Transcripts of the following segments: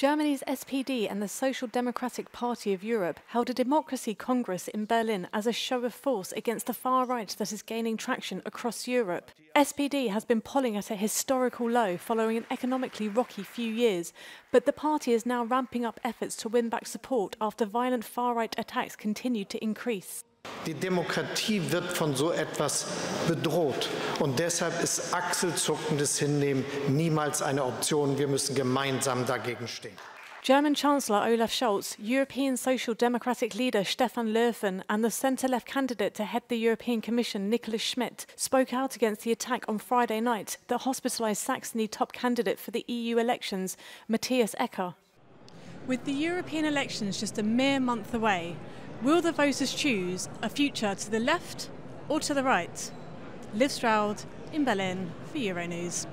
Germany's SPD and the Social Democratic Party of Europe held a democracy congress in Berlin as a show of force against the far right that is gaining traction across Europe. SPD has been polling at a historical low following an economically rocky few years, but the party is now ramping up efforts to win back support after violent far right attacks continue to increase. Die Demokratie wird von so etwas bedroht. Und deshalb ist achselzuckendes Hinnehmen niemals eine Option. Wir müssen gemeinsam dagegen stehen. German Chancellor Olaf Scholz, European Social Democratic leader Stefan Löfven, and the centre left candidate to head the European Commission, Nicolas Schmit, spoke out against the attack on Friday night that hospitalised Saxony top candidate for the EU elections, Matthias Ecker. With the European elections just a mere month away, Will the voters choose a future to the left or to the right? Liv Stroud in Berlin for Euronews.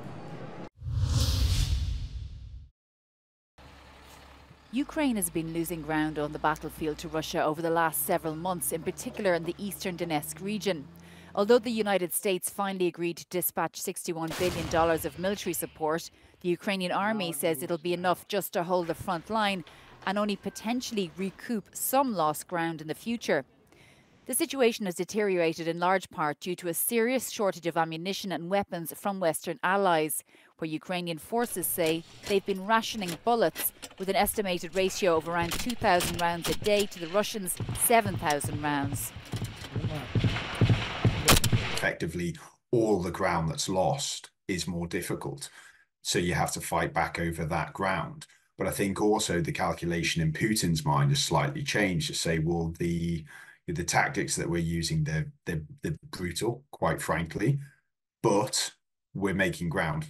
Ukraine has been losing ground on the battlefield to Russia over the last several months, in particular in the eastern Donetsk region. Although the United States finally agreed to dispatch $61 billion of military support, the Ukrainian army says it'll be enough just to hold the front line and only potentially recoup some lost ground in the future. The situation has deteriorated in large part due to a serious shortage of ammunition and weapons from Western allies, where Ukrainian forces say they've been rationing bullets with an estimated ratio of around 2,000 rounds a day to the Russians' 7,000 rounds. Effectively, all the ground that's lost is more difficult. So you have to fight back over that ground. But I think also the calculation in Putin's mind has slightly changed to say, well, the the tactics that we're using, they're, they're, they're brutal, quite frankly, but we're making ground.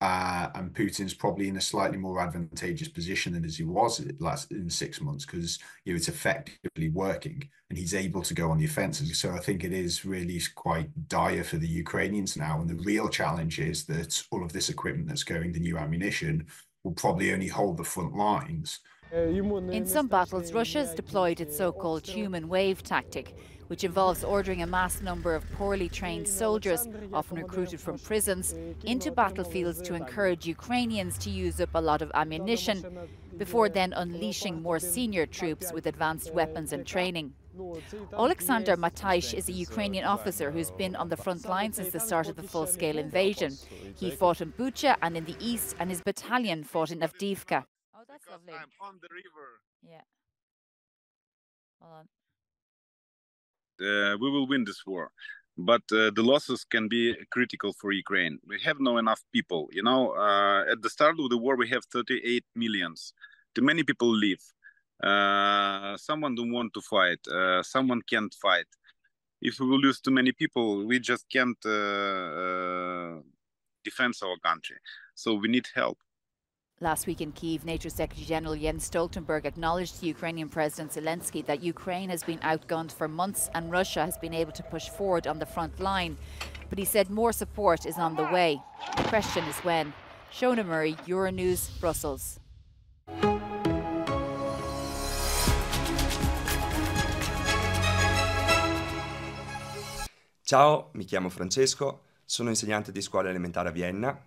Uh, and Putin's probably in a slightly more advantageous position than as he was last in six months because you know it's effectively working and he's able to go on the offensive. So I think it is really quite dire for the Ukrainians now. And the real challenge is that all of this equipment that's going, the new ammunition, will probably only hold the front lines. In some battles, Russia has deployed its so-called human wave tactic, which involves ordering a mass number of poorly trained soldiers, often recruited from prisons, into battlefields to encourage Ukrainians to use up a lot of ammunition, before then unleashing more senior troops with advanced weapons and training. Alexander Mataish is a Ukrainian officer who's been on the front line since the start of the full-scale invasion. He fought in Bucha and in the east, and his battalion fought in Avdiivka. Oh, that's because lovely. I'm on the river. Yeah. Hold on. Uh, we will win this war but uh, the losses can be critical for Ukraine. We have no enough people. You know, uh, at the start of the war, we have 38 millions. Too many people leave. Uh, someone don't want to fight. Uh, someone can't fight. If we will lose too many people, we just can't uh, defend our country. So we need help. Last week in Kiev, NATO Secretary General Jens Stoltenberg acknowledged to Ukrainian President Zelensky that Ukraine has been outgunned for months and Russia has been able to push forward on the front line. But he said more support is on the way. The question is when. Shona Murray, Euronews, Brussels. Ciao, mi chiamo Francesco, sono insegnante di scuola elementare a Vienna.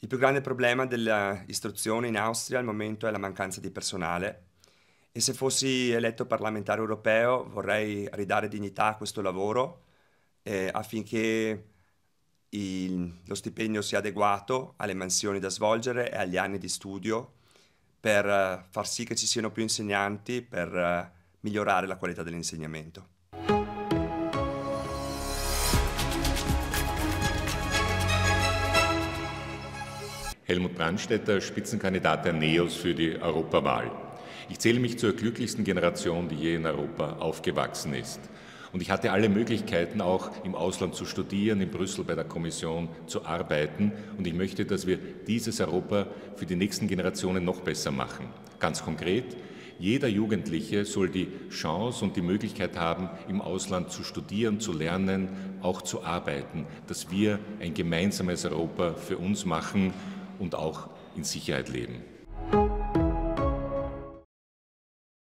Il più grande problema dell'istruzione in Austria al momento è la mancanza di personale e se fossi eletto parlamentare europeo vorrei ridare dignità a questo lavoro eh, affinché il, lo stipendio sia adeguato alle mansioni da svolgere e agli anni di studio per uh, far sì che ci siano più insegnanti per uh, migliorare la qualità dell'insegnamento. Helmut Brandstätter, Spitzenkandidat der NEOS für die Europawahl. Ich zähle mich zur glücklichsten Generation, die je in Europa aufgewachsen ist. Und ich hatte alle Möglichkeiten, auch im Ausland zu studieren, in Brüssel bei der Kommission zu arbeiten. Und ich möchte, dass wir dieses Europa für die nächsten Generationen noch besser machen. Ganz konkret, jeder Jugendliche soll die Chance und die Möglichkeit haben, im Ausland zu studieren, zu lernen, auch zu arbeiten, dass wir ein gemeinsames Europa für uns machen und auch in Sicherheit leben.